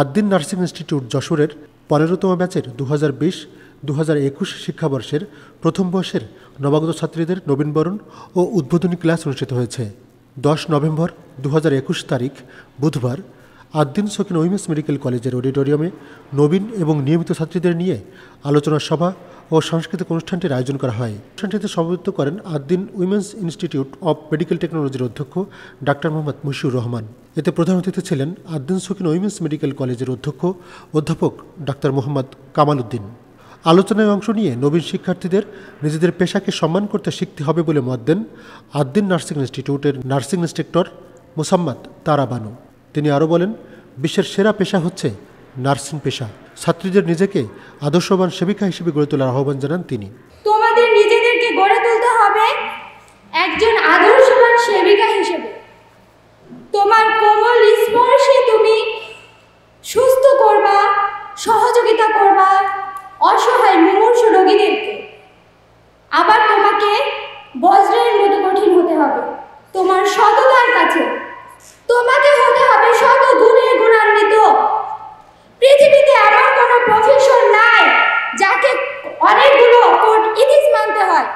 Ad-din nursing institute যশোরের পনেরোতম ব্যাচের দু হাজার বিশ দু হাজার একুশ শিক্ষাবর্ষের প্রথম বর্ষের নবাগত ছাত্রীদের নবীনবরণ ও উদ্বোধনী ক্লাস অনুষ্ঠিত হয়েছে। দশ নভেম্বর দু হাজার একুশ তারিখ, বুধবার আদ্দিন সকিন উইমেন্স মেডিকেল কলেজের অডিটোরিয়ামে নবীন এবং নিয়মিত ছাত্রীদের নিয়ে আলোচনা সভা ও সাংস্কৃতিক অনুষ্ঠানটির আয়োজন করা হয়। অনুষ্ঠানটিতে সভাপতিত্ব করেন Ad-din women's institute of medical টেকনোলজির অধ্যক্ষ ডাক্তার মোহাম্মদ মুশিউর রহমান। এতে প্রধান অতিথি ছিলেন আদ্দিন সকিন উইমেন্স মেডিকেল কলেজের অধ্যক্ষ অধ্যাপক ডাক্তার মোহাম্মদ কামাল উদ্দিন। আলোচনায় অংশ নিয়ে নবীন শিক্ষার্থীদের নিজেদের পেশাকে সম্মান করতে শিখতে হবে বলে মত দেন আদ্দিন নার্সিং ইনস্টিটিউটের নার্সিং ইন্সট্রাক্টর মোসাম্মদ তারা বানু তিনি আরও বলেন, বিশ্বের সেরা পেশা হচ্ছে নার্সিং পেশা, ছাত্রীদের নিজেকে আদর্শবান সেবিকা হিসেবে গড়ে তোলার আহ্বান জানান তিনি। তোমাদের নিজেদেরকে গড়ে তুলতে হবে একজন আদর্শবান সেবিকা হিসেবে। তোমার কোমল স্পর্শে তুমি সুস্থ করবা সহযোগিতা করবা অসহায় মুমূর্ষ রোগীদেরকে আবার তোমাকে বজ্রের মতো কঠিন হতে হবে তোমার সততার কাছে তোমাকে হতে হবে শত গুণে গুণান্বিত পৃথিবীতে এমন কোনো প্রফেশন নাই যাকে অনেকগুলো কোড ইথিক্স মানতে হয়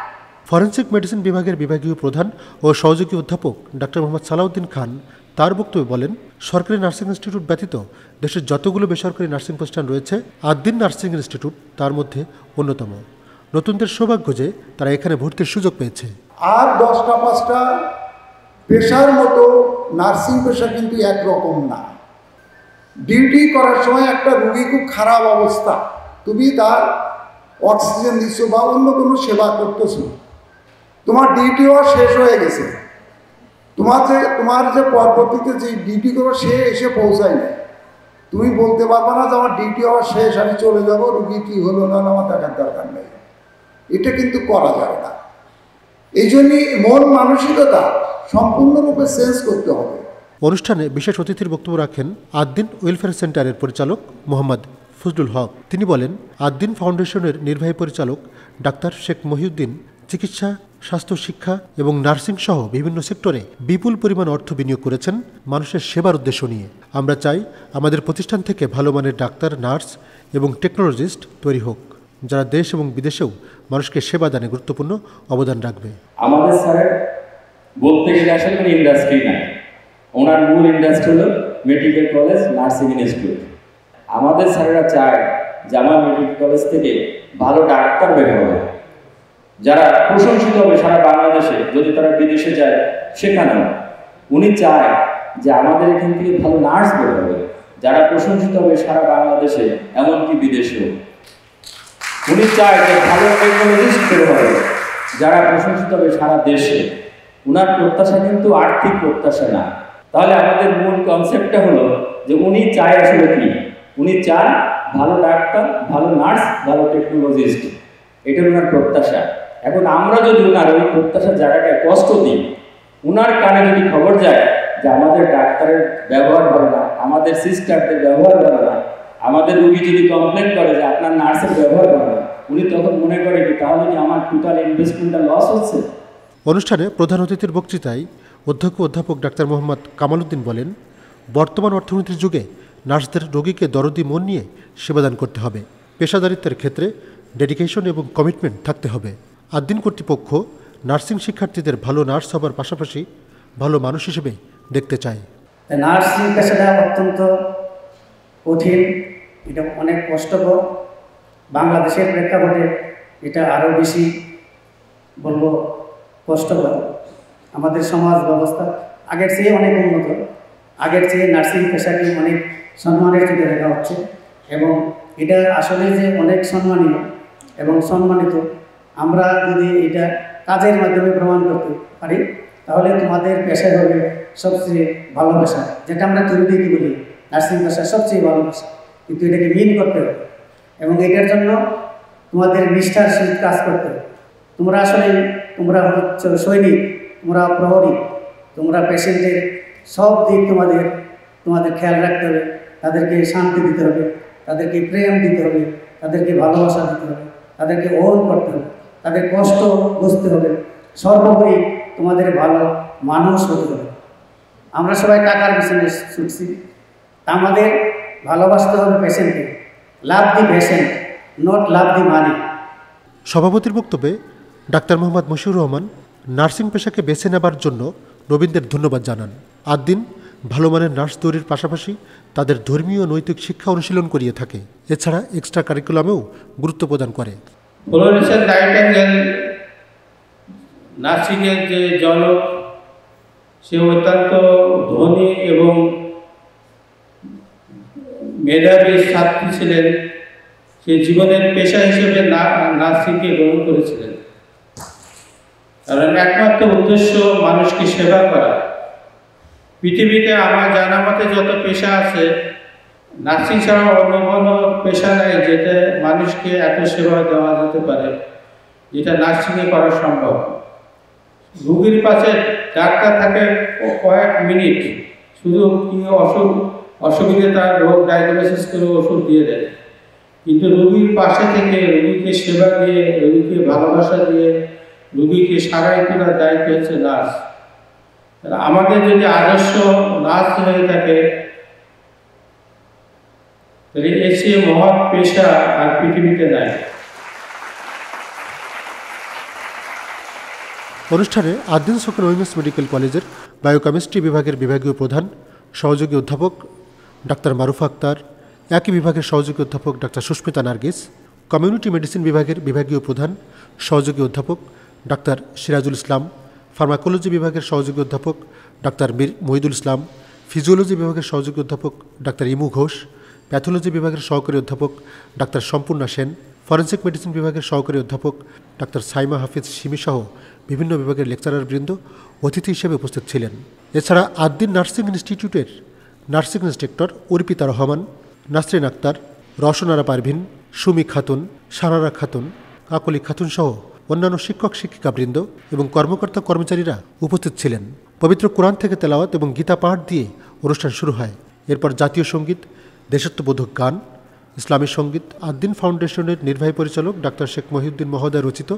ফরেন্সিক মেডিসিন বিভাগের বিভাগীয় প্রধান ও সহযোগী অধ্যাপক ডাক্তার মোহাম্মদ সালাউদ্দিন খান তার বক্তব্যে বলেন, সরকারি নার্সিং ইনস্টিটিউট ব্যতীত দেশের যতগুলো বেসরকারি নার্সিং প্রতিষ্ঠান রয়েছে আদ্দিন নার্সিং ইনস্টিটিউট তার মধ্যে অন্যতম। নতুনদের সৌভাগ্য যে তারা এখানে ভর্তির সুযোগ পেয়েছে। আর দশটা, পাঁচটা পেশার মতো নার্সিং পেশা কিন্তু একরকম না। ডিউটি করার সময় একটা রুগী খুব খারাপ অবস্থা, তুমি তার অক্সিজেন দিচ্ছ বা অন্য কোনো সেবা করতেছো। তোমার ডিউটি হওয়া শেষ হয়ে গেছে। তোমার যে তোমার যে পরবর্তীতে যে ডিউটি করো সে এসে পৌঁছায় না তুমি বলতে পারবে না যে আমার ডিউটি হওয়া শেষ, আমি চলে যাব, রুগী কী হলো না আমার দেখার দরকার নেই। এটা কিন্তু করা যাবে না। এই জন্যই মন মানসিকতা সম্পূর্ণরূপে চেঞ্জ করতে হবে। অনুষ্ঠানে বিশেষ অতিথির বক্তব্য রাখেন আদ্দিন ওয়েলফেয়ার সেন্টারের পরিচালক মোহাম্মদ ফজলুল হক। তিনি বলেন, আদ্দিন ফাউন্ডেশনের নির্বাহী পরিচালক ডাক্তার শেখ মহিউদ্দিন চিকিৎসা স্বাস্থ্য, শিক্ষা এবং নার্সিং সহ বিভিন্ন সেক্টরে বিপুল পরিমাণ অর্থ বিনিয়োগ করেছেন মানুষের সেবার উদ্দেশ্য নিয়ে। আমরা চাই আমাদের প্রতিষ্ঠান থেকে ভালো মানের ডাক্তার, নার্স এবং টেকনোলজিস্ট তৈরি হোক, যারা দেশ এবং বিদেশেও মানুষকে সেবা দানে গুরুত্বপূর্ণ অবদান রাখবে। আমাদের স্যারের বলতে গেলে আসলে কোনো ইন্ডাস্ট্রি নাই। ওনার মূল ইন্ডাস্ট্রি হলো মেডিকেল কলেজ নার্সিং ইনস্টিটিউট আমাদের স্যারেরা চায় যে আমার মেডিকেল কলেজ থেকে ভালো ডাক্তার বের হবে যারা প্রশংসিত হবে সারা বাংলাদেশে, যদি তারা বিদেশে যায়, সেখানেও। উনি চায় যে আমাদের এখান থেকে ভালো নার্স বের হবে। যারা প্রশংসিত হবে সারা বাংলাদেশে, এমনকি বিদেশেও। উনি চায় যে ভালো টেকনোলজিস্ট বের হবে। যারা প্রশংসিত হবে সারা দেশে। উনার প্রত্যাশা কিন্তু আর্থিক প্রত্যাশা না। তাহলে আমাদের মূল কনসেপ্টটা হলো যে উনি চায় আসলে কি? উনি চান ভালো ডাক্তার, ভালো নার্স, ভালো টেকনোলজিস্ট এটা ওনার প্রত্যাশা। এখন আমরা যদি ওনার ওই প্রত্যাশার জায়গাটায় কষ্ট দিই, ওনার কানে যদি খবর যায় যে আমাদের ডাক্তারের ব্যবহার ভালো না, আমাদের সিস্টারদের ব্যবহার ভালো না, আমাদের রুগী যদি কমপ্লেন করে যে আপনার নার্সের ব্যবহার ভালো না, উনি তখন মনে করে কি, তাহলে কি আমার টোটাল ইনভেস্টমেন্টটা লস হচ্ছে? অনুষ্ঠানে প্রধান অতিথির বক্তৃতায় অধ্যক্ষ অধ্যাপক ডাক্তার মোহাম্মদ কামালউদ্দিন বলেন, বর্তমান অর্থনীতির যুগে নার্সদের রোগীকে দরদি মন নিয়ে সেবাদান করতে হবে। পেশাদারিত্বের ক্ষেত্রে ডেডিকেশন এবং কমিটমেন্ট থাকতে হবে। আদ্দিন কর্তৃপক্ষ নার্সিং শিক্ষার্থীদের ভালো নার্স হবার পাশাপাশি ভালো মানুষ হিসেবে দেখতে চায়। নার্সিং পেশাটা অত্যন্ত কঠিন, এটা অনেক কষ্টকর। বাংলাদেশের প্রেক্ষাপটে এটা আরও বেশি বলব কষ্টকর। আমাদের সমাজ ব্যবস্থা আগের চেয়ে অনেক উন্নত। আগের চেয়ে নার্সিং পেশাকে অনেক সম্মানের চোখে দেখা হচ্ছে এবং এটা আসলে যে অনেক সম্মানীয় এবং সম্মানিত আমরা যদি এটা কাজের মাধ্যমে প্রমাণ করতে পারি, তাহলে তোমাদের পেশায় হবে সবচেয়ে ভালো পেশা, যেটা আমরা তৈরি কি বলি? নার্সিং পেশা সবচেয়ে ভালো পেশা। কিন্তু এটাকে মিন করতে হবে এবং এটার জন্য তোমাদের নিষ্ঠার সহিত কাজ করতে হবে। তোমরা আসলে, তোমরা হচ্ছে সৈনিক, তোমরা প্রহরী, তোমরা পেশেন্টের সব দিক তোমাদের তোমাদের খেয়াল রাখতে হবে। তাদেরকে শান্তি দিতে হবে, তাদেরকে প্রেম দিতে হবে, তাদেরকে ভালোবাসা দিতে হবে, তাদেরকে ওন করতে হবে। তাদের কষ্ট বুঝতে হবে। সর্বোপরি তোমাদের ভালো মানুষ হতে হবে। আমরা সবাই টাকার পিছনে ছুটছি। আমাদের ভালোবাসতে হবে পেশেন্টকে লাভ দি পেশেন্ট নট লাভ দি মানি সভাপতির বক্তব্যে ডাক্তার মোহাম্মদ মশিউর রহমান নার্সিং পেশাকে বেছে নেবার জন্য নবীনদের ধন্যবাদ জানান। আট দিন ভালো মানের নার্স তৈরির পাশাপাশি তাদের ধর্মীয় নৈতিক শিক্ষা অনুশীলন করিয়ে থাকে। এছাড়া এক্সট্রা কারিকুলামেও গুরুত্ব প্রদান করে। ফ্লোরেসেন্ট নাইটেঙ্গেল নার্সিংয়ের যে জনক সে অত্যন্ত ধনী এবং মেধাবী ছাত্রী ছিলেন। সে জীবনের পেশা হিসেবে না- নার্সিংকে গ্রহণ করেছিলেন। কারণ একমাত্র উদ্দেশ্য মানুষকে সেবা করা। পৃথিবীতে আমার জানা মতে যত পেশা আছে নার্সিং ছাড়া অন্য কোনো পেশা নাই যেটা মানুষকে এত সেবা দেওয়া যেতে পারে, যেটা নার্সিংয়ে করা সম্ভব। রুগীর পাশে ডাক্তার থাকে কয়েক মিনিট, শুধু কি অসুখ, অসুবিধে তার রোগ ডায়াগনোসিস করে ওষুধ দিয়ে দেয়। কিন্তু রুগীর পাশে থেকে রুগীকে সেবা দিয়ে, রুগীকে ভালোবাসা দিয়ে, রুগীকে সারাই তোলার দায়িত্ব হচ্ছে নার্স। আমাদের যদি আদর্শ নার্স হয়ে থাকে এর চেয়ে মহৎ পেশা আর পৃথিবীতে নাই। অনুষ্ঠানে আদিন সোকেন উইমেন্স মেডিকেল কলেজের বায়োকেমিস্ট্রি বিভাগের বিভাগীয় প্রধান, সহযোগী অধ্যাপক ডাক্তার মারুফ আক্তার, একই বিভাগের সহযোগী অধ্যাপক doctor Susmita Nargis, community medicine বিভাগের বিভাগীয় প্রধান, সহযোগী অধ্যাপক ডাক্তার সিরাজুল ইসলাম, ফার্মাকোলজি বিভাগের সহযোগী অধ্যাপক ডাক্তার মীর মহিদুল ইসলাম, ফিজিওলজি বিভাগের সহযোগী অধ্যাপক ডাক্তার ইমু ঘোষ প্যাথোলজি বিভাগের সহকারী অধ্যাপক doctor Sampurna Sen, forensic medicine বিভাগের সহকারী অধ্যাপক ডাক্তার সাইমা হাফিজ সিমি সহ বিভিন্ন বিভাগের লেকচারারবৃন্দ অতিথি হিসেবে উপস্থিত ছিলেন। এছাড়া আদ্দিন নার্সিং ইনস্টিটিউটের নার্সিং ইন্সট্রাক্টর অর্পিতা রহমান, নাসরিন আক্তার, রওশনারা পারভিন, সুমি খাতুন, সারারা খাতুন কাকলি খাতুন সহ অন্যান্য শিক্ষক শিক্ষিকাবৃন্দ এবং কর্মকর্তা কর্মচারীরা উপস্থিত ছিলেন। পবিত্র কোরআন থেকে তেলাওয়াত এবং গীতা পাঠ দিয়ে অনুষ্ঠান শুরু হয়। এরপর জাতীয় সংগীত দেশত্ববোধক গান, ইসলামী সংগীত আদ্দিন ফাউন্ডেশনের নির্বাহী পরিচালক ডাক্তার শেখ মহিউদ্দিন মহোদয় রচিত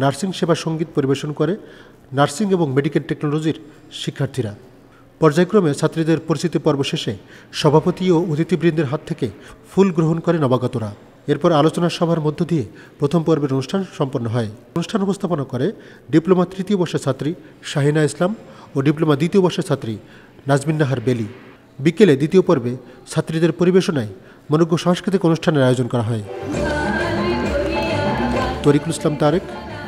নার্সিং সেবা সংগীত পরিবেশন করে নার্সিং এবং মেডিকেল টেকনোলজির শিক্ষার্থীরা। পর্যায়ক্রমে ছাত্রীদের পরিচিতি পর্ব শেষে সভাপতি ও অতিথিবৃন্দের হাত থেকে ফুল গ্রহণ করে নবাগতরা। এরপর আলোচনা সভার মধ্য দিয়ে প্রথম পর্বের অনুষ্ঠান সম্পন্ন হয়। অনুষ্ঠান উপস্থাপনা করে ডিপ্লোমা তৃতীয় বর্ষের ছাত্রী শাহিনা ইসলাম ও ডিপ্লোমা দ্বিতীয় বর্ষের ছাত্রী নাজমিন নাহার বেলি। বিকেলে দ্বিতীয় পর্বে ছাত্রীদের পরিবেশনায় মনোজ্ঞ সাংস্কৃতিক অনুষ্ঠানের আয়োজন করা হয়। Tariqul Islam Tarek,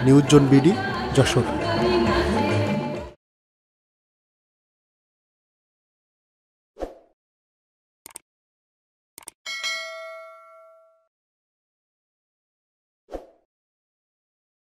news zone BD, Jessore.